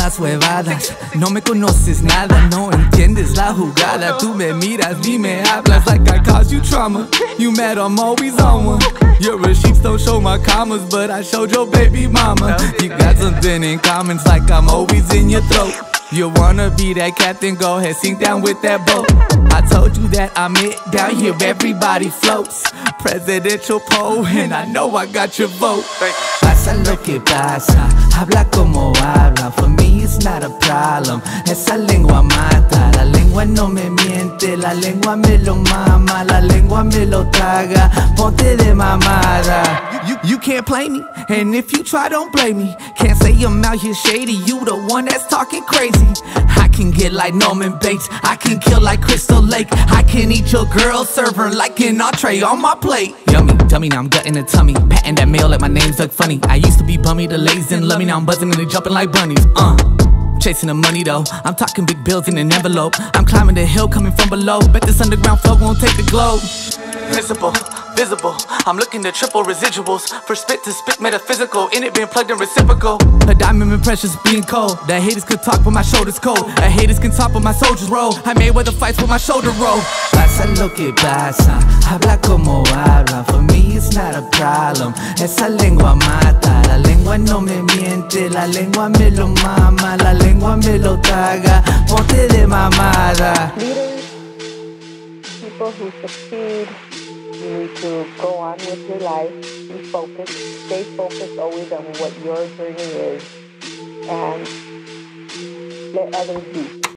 las huevadas. No me conoces nada, no entiendes la jugada. Tú me miras ni me hablas like I caused you trauma. You mad, I'm always on one. Your receipts don't show my commas, but I showed your baby mama. You got something in common, like I'm always in your throat. You wanna be that captain, go ahead, sink down with that boat. I told you that I'm it, down here everybody floats. Presidential poll, and I know I got your vote. Pasa lo que pasa, habla como habla. For me it's not a problem. Esa lengua mata, la lengua no me miente, la lengua me lo mama, la lengua me lo traga. Ponte de mamada. Can't play me, and if you try, don't blame me. Can't say I'm out here shady, you the one that's talking crazy. I can get like Norman Bates, I can kill like Crystal Lake. I can eat your girl, serve her like an entree on my plate. Yummy, tummy, now I'm gutting the tummy. Patting that mail like my name's Doug Funnie. I used to be bummy, the lazy love me, now I'm buzzing and they jumping like bunnies. Uh. Chasing the money though, I'm talking big bills in an envelope. I'm climbing the hill coming from below. Bet this underground flow won't take the globe. Visible, visible. I'm looking to triple residuals. For spit to spit metaphysical. In it being plugged in reciprocal. A diamond and precious being cold. The haters could talk, but my shoulder's cold. The haters can talk, but my soldiers roll. I made weather fights with my shoulder roll. Pasa lo que pasa, habla como habla. For me it's not a problem. Esa lengua mata, la lengua no me miente, la lengua me lo mama, la lengua me lo traga. Ponte de mamada. leaders, people who succeed, you need to go on with your life, be focused, stay focused always on what your journey is, and let others be.